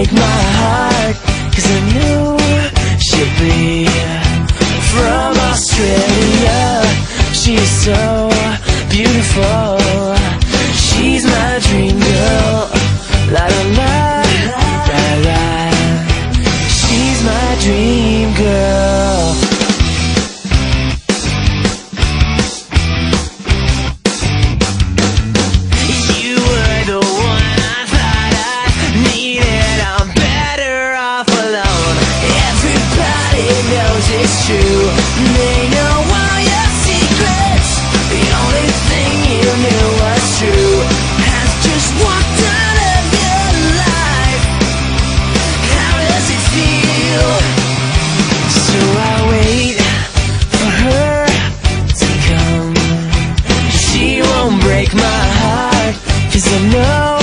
break my heart Cause I knew she'd be from Australia. She's so beautiful. break my heart. Cause I know